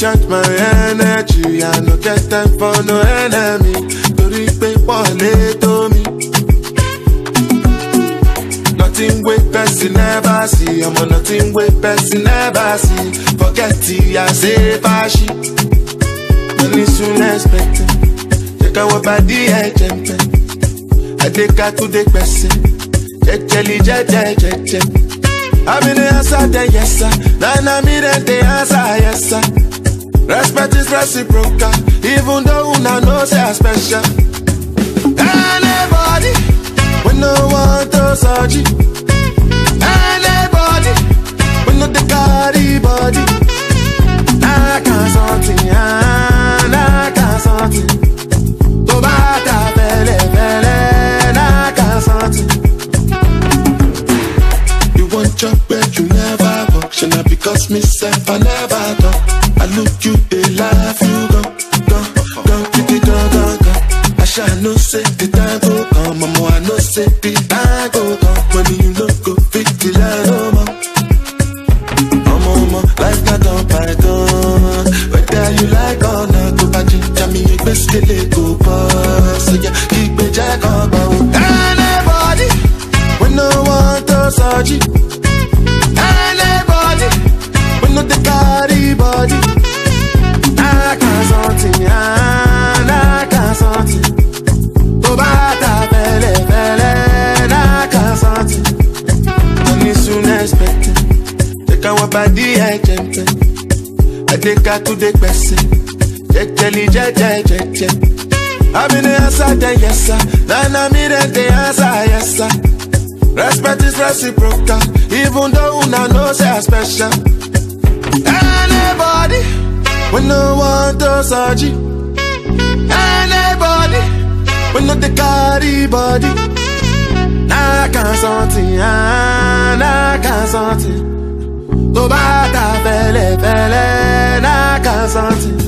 recharge my energy. I no get time for no enemy. Torí pé wọlé tó mi. Nothing wey person never see. I'm nothing wey person never see. Forget it, I say fashi. Money soon expected. I jump. I take her to the person. Jejeli, jeje, jeje. I'm in the answer, then yes, sir. Then I'm in the answer, yes, sir. Respect is reciprocal, even though una know say I special. Anybody, we no want to search. Anybody, we no the carry body. I can't something, I can't something. To bata fele fele, I can't something. You want your bed, you never walk. Shall not because myself, I never talk. I look you, they laugh, you go, go, go, go, go, go, go. I shall no say the time go come, mama, I know say the time go come. When you look go fit the line, no more. Mama, mama, life not on python. Whether you like or not, go back to me, you best get it go pass. So yeah, keep it jack on, Anybody, we no want to search Soon. Take our body, I jump. I take her to the person. Jejeli, jeje, jeje. I'm in the answer, then yes, sir. Then I'm in the answer, yes, sir. Respect is reciprocal, even though una know say I special. Anybody, we no want to search. Anybody, we no the carry body. Nah, can't something, ah. Nah, can't something. To bata fele fele, nah, can't something.